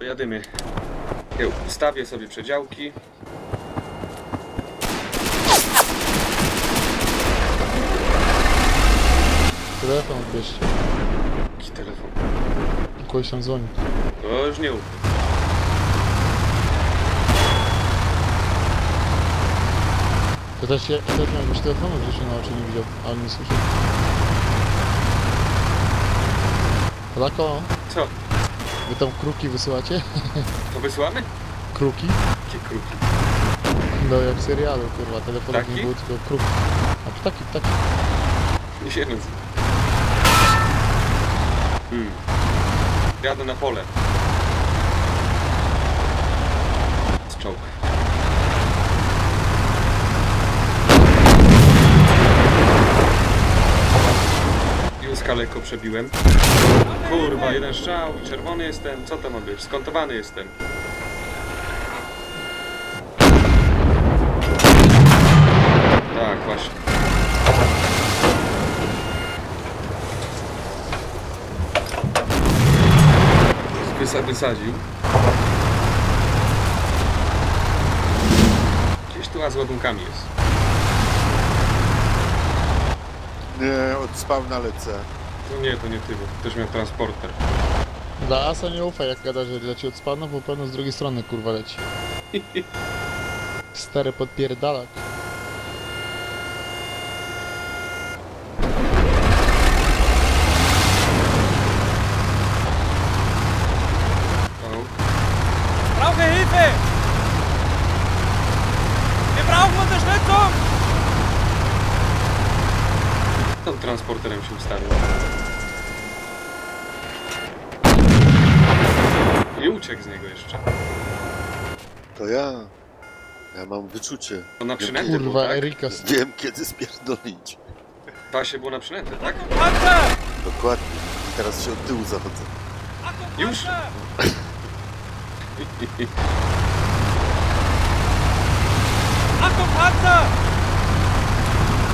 Jadymy. Ja ustawię sobie przedziałki. Telefon odbierzcie. Jaki telefon? Kogoś tam dzwoni. To już nie ufam. To też ja też miałem być telefonu, że się na oczy nie widział, ale nie słyszał. Polako, Co? Wy tam kruki wysyłacie? To wysyłamy? Kruki? Jakie kruki? No jak w serialu, kurwa, telefonów Ptaki? nie było, tylko kruki. A ptaki, ptaki. Nie się z... Hmm. Jadę na pole. Z czołg. Józka lekko przebiłem. Kurwa, jeden strzał czerwony jestem. Co to ma być? Skontowany jestem. Tak, właśnie. Wysa wysadził. Gdzieś tu a z ładunkami jest. Nie, od spawna lecę. To nie, to nie ty, bo też miał transporter. Dla Asa nie ufaj jak gada, że leci od spawna, bo pewno z drugiej strony kurwa leci. Stary podpierdalak. O, brauche Hilfe! Wir brauchen Unterstützung! Tą transporterem się ustawił. I uciekł z niego jeszcze. To ja. Ja mam wyczucie. To na przynętę było, Kurwa, tak? Erika. Wiem kiedy spierdolić. Pasie było na przynętę, tak? Dokładnie. I teraz się od tyłu zachodzę. Już? Achtung, Panzer!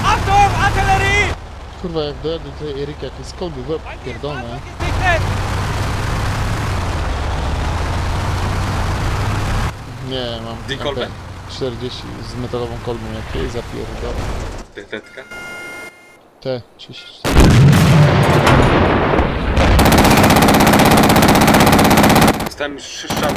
Achtung, Artillerie! Kurwa, jak dojadę do tej Erika, jak jest kołby w łeb gesichtet! Nie, mam Dwie kolby? MP 40 z metalową kolbą, jakiej zapierdolę. Tetetka. T 30. Dostałem już trzy strzały.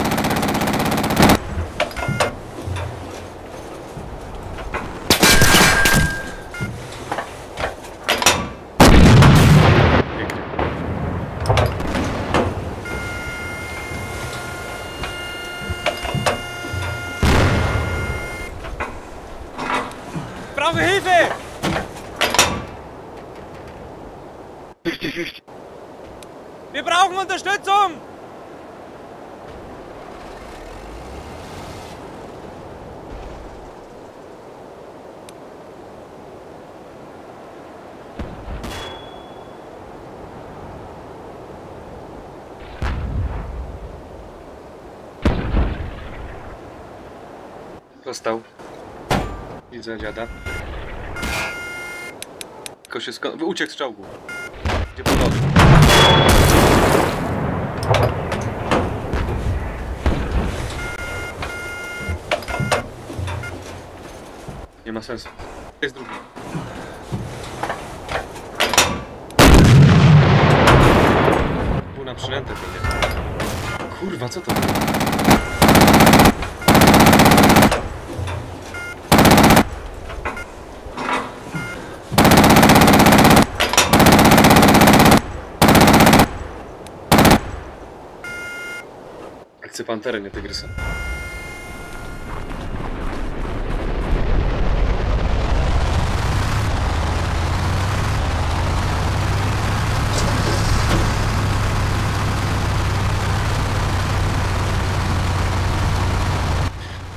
Wir brauchen Unterstützung! Dostał. Widzę dziada. Tylko się sko... Uciekł z czołgu. Gdzie po lody? Nie ma sensu. Jest drugi. Był na przynętę pewnie. Kurwa, co to było? Chcę nie tygrysa.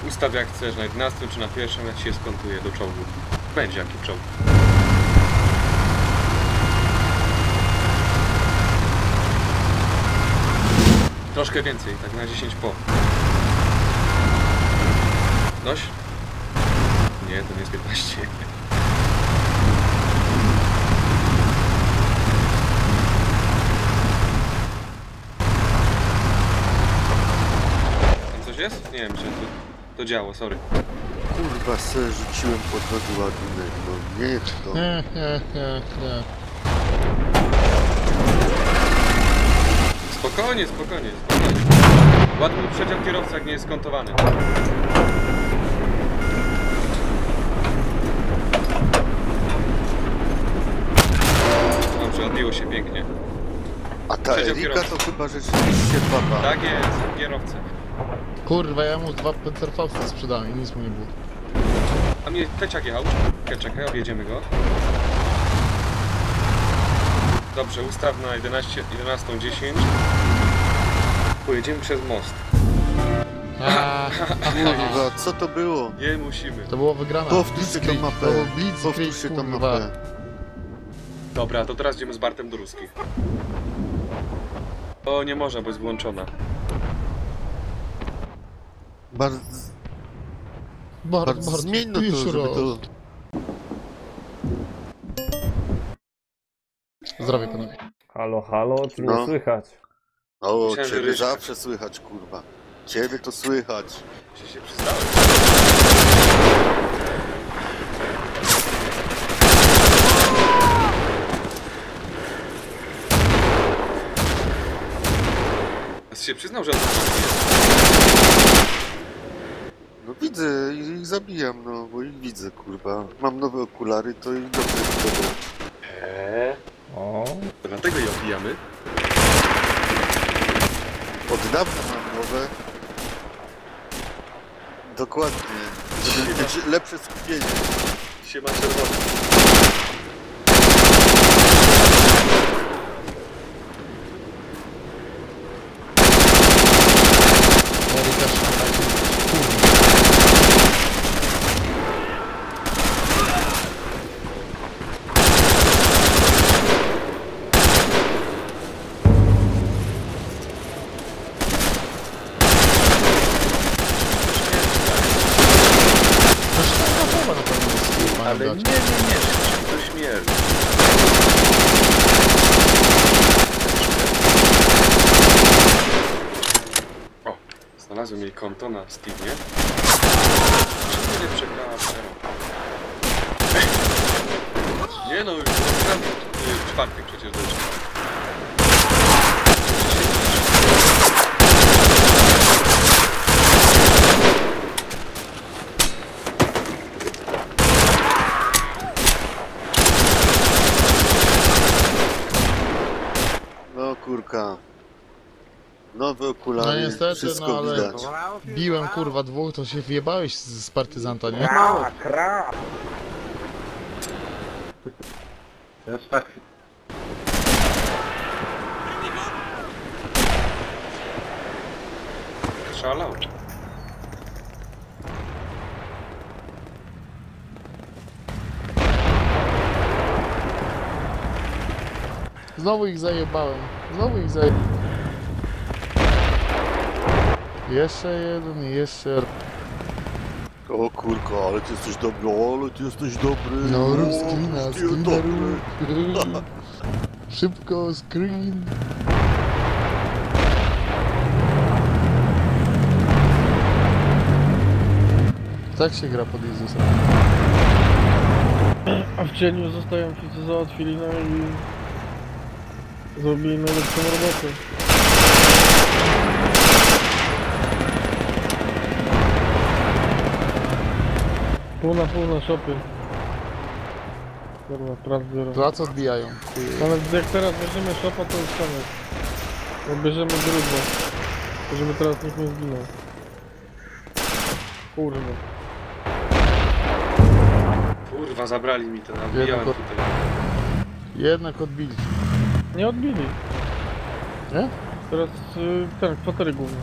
Ustaw jak chcesz, na 11 czy na pierwszą, jak się skontuje do czołgu. Będzie jaki czołg. Troszkę więcej, tak na 10 po. Dość? Nie, to nie jest 15. jest? Nie wiem, czy to, to działo, sorry. Kurwa, se rzuciłem pod nogi ładunek, no nie jest to. Nie, nie, nie, nie. Spokojnie, spokojnie, spokojnie. Ładny przedział kierowcy, jak nie jest skontowany. Dobrze, odbiło się pięknie. A ta Przedział Erika kierowcy. to chyba rzeczywiście baba. Tak jest, kierowca. Kurwa, ja mu dwa Panzerfausty sprzedałem i nic mu nie było. A mnie teciak jechał. Czekaj, czekaj, objedziemy go. Dobrze, ustaw na 11, 11.10. Pojedziemy przez most. A, Kurwa, co to było? Nie musimy. to było wygrane. Powtórz tą Blitzkrieg, mapę. To był Blitzkrieg, Powtórz się tą kurwa. mapę. Dobra, to teraz idziemy z Bartem do Ruskich. O, nie można, bo jest włączona. Bardzo, Bart, bardzo Bart, zmień no to, żeby to... Zdrowie panowie. Halo, halo, czy No. słychać? O, Myślałem, ciebie zawsze słychać, kurwa. Ciebie to słychać. Czy się przystałem? A się przyznał, że on No widzę i ich zabijam, no, bo ich widzę, kurwa. Mam nowe okulary, to ich dobrze widzę. Eee. O, Opijamy. Od dawna mam nowe. Dokładnie. Żeby mieć lepsze skupienie. Się ma czerwony. Erika Szmata, kurwa. To szkoda połowa na pewno jest kurwa, Ale nie, nie, nie, to śmierć. O, znalazłem jej konto na Steamie. Czemu nie przegrała Zero? Nie no, już y, czwartek przecież doszło. Kurka. Nowe okulary, No niestety, wszystko no ale- widać. Biłem kurwa dwóch, to się wjebałeś z, z partyzanta, nie? Szalał. Znowu ich zajebałem. Znowu ich zajebałem. Jeszcze jeden, i jeszcze... O kurka, ale ty jesteś dobry, ale ty jesteś dobry. No, ty screena dobry. Szybko, screen. Tak się gra pod Jezusem. a w cieniu zostają ci co załatwili, no i zrobili najlepszą robotę. Pół na pół na shopy. Kurwa, praw biorą. Za co odbijają? Ale jak teraz weźmiemy shopa, to już koniec. Jak bierzemy drugą, to żeby teraz nikt nie zginął. Kurwa. Kurwa, zabrali mi to, nabijałem Jedno- tutaj. Jednak odbili. Nie odbili. Nie? Teraz y, ten, kwatery główne.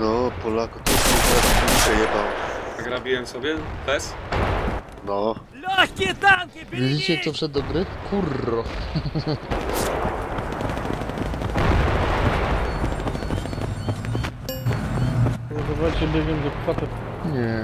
No, Polaku to super przejebał. Nagrabiłem sobie PES. No. Widzicie jak to wszedł do gry? Kurro. Dawajcie biegiem do kwater. Nie.